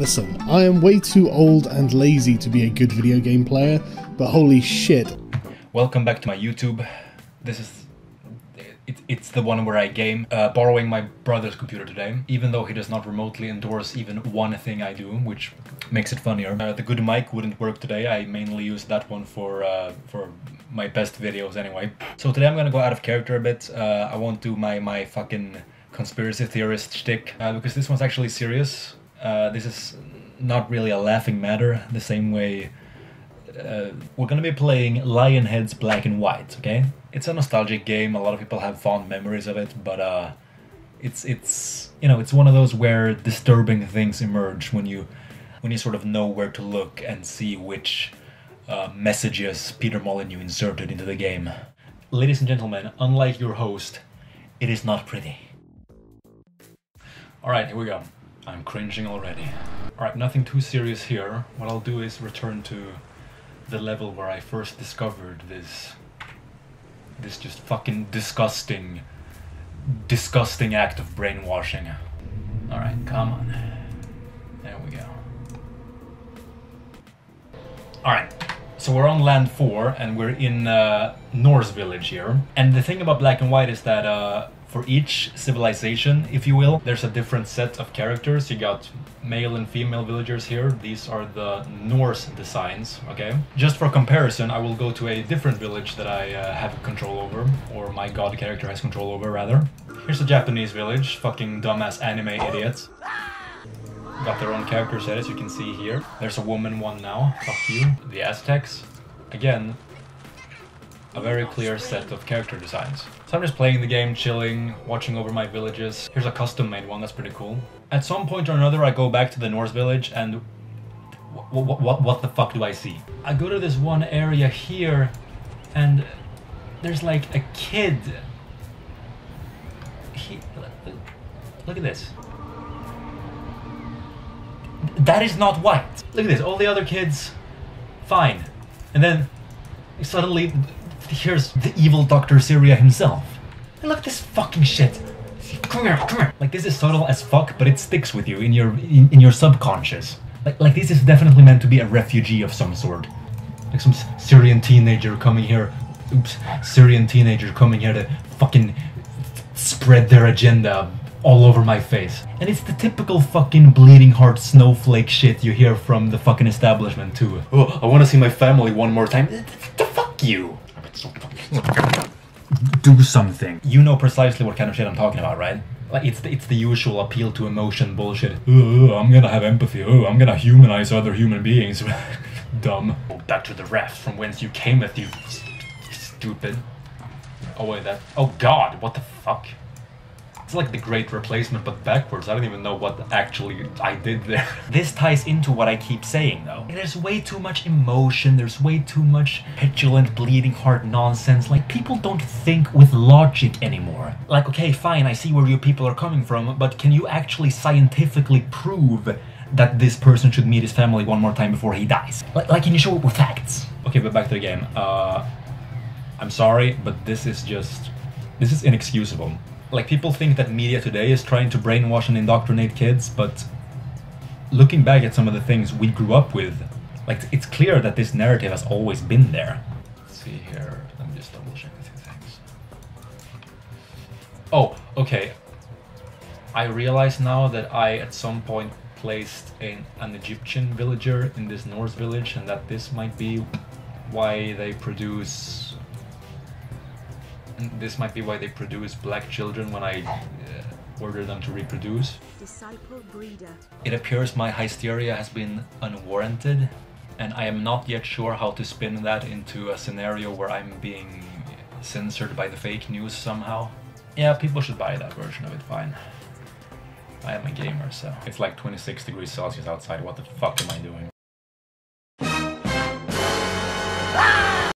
listen, I am way too old and lazy to be a good video game player, but holy shit. Welcome back to my YouTube. This is it, it's the one where I game, uh, borrowing my brother's computer today, even though he does not remotely endorse even one thing I do, which makes it funnier. Uh, the good mic wouldn't work today, I mainly use that one for, uh, for my best videos anyway. So today I'm gonna go out of character a bit, uh, I won't do my, my fucking conspiracy theorist shtick, uh, because this one's actually serious. Uh, this is not really a laughing matter, the same way uh, we're gonna be playing Lionhead's Black and White, okay? It's a nostalgic game. A lot of people have fond memories of it, but uh, it's it's you know it's one of those where disturbing things emerge when you when you sort of know where to look and see which uh, messages Peter Molyneux inserted into the game. Ladies and gentlemen, unlike your host, it is not pretty. All right, here we go. I'm cringing already. All right, nothing too serious here. What I'll do is return to the level where I first discovered this this just fucking disgusting disgusting act of brainwashing. Alright, come on. There we go. Alright, so we're on land 4 and we're in uh, Norse village here. And the thing about Black and White is that uh, for each civilization, if you will, there's a different set of characters. You got male and female villagers here. These are the Norse designs, okay? Just for comparison, I will go to a different village that I uh, have control over, or my god character has control over, rather. Here's a Japanese village, fucking dumbass anime idiots. Got their own character set, as you can see here. There's a woman one now, fuck you. The Aztecs, again, a very clear set of character designs. So I'm just playing the game, chilling, watching over my villages. Here's a custom made one, that's pretty cool. At some point or another I go back to the Norse village and what, the fuck do I see? I go to this one area here and there's like a kid. He, look at this. That is not white. Look at this, all the other kids, fine. And then suddenly here's the evil Dr. Syria himself. And look at this fucking shit. Come here, come here. Like this is subtle as fuck, but it sticks with you in your in, in your subconscious. Like like this is definitely meant to be a refugee of some sort. Like some Syrian teenager coming here. Oops, Syrian teenager coming here to fucking spread their agenda all over my face. And it's the typical fucking bleeding heart snowflake shit you hear from the fucking establishment too. Oh, I want to see my family one more time. The fuck you. Do something. You know precisely what kind of shit I'm talking about, right? Like it's the, it's the usual appeal to emotion bullshit. Oh, I'm gonna have empathy. Oh, I'm gonna humanize other human beings. Dumb. Back to the raft from whence you came with you stupid. Oh wait, that. Oh God, what the fuck? It's like the great replacement, but backwards. I don't even know what actually I did there. this ties into what I keep saying, though. There's way too much emotion, there's way too much petulant, bleeding heart nonsense. Like, people don't think with logic anymore. Like, okay, fine, I see where you people are coming from, but can you actually scientifically prove that this person should meet his family one more time before he dies? Like, like can you show it with facts? Okay, but back to the game. Uh, I'm sorry, but this is just... This is inexcusable like people think that media today is trying to brainwash and indoctrinate kids, but looking back at some of the things we grew up with, like it's clear that this narrative has always been there. Let's see here, let me just double check a few things. Oh, okay. I realize now that I at some point placed an, an Egyptian villager in this Norse village and that this might be why they produce this might be why they produce black children when I uh, order them to reproduce. Disciple breeder. It appears my hysteria has been unwarranted, and I am not yet sure how to spin that into a scenario where I'm being censored by the fake news somehow. Yeah, people should buy that version of it, fine. I am a gamer, so... It's like 26 degrees Celsius outside, what the fuck am I doing?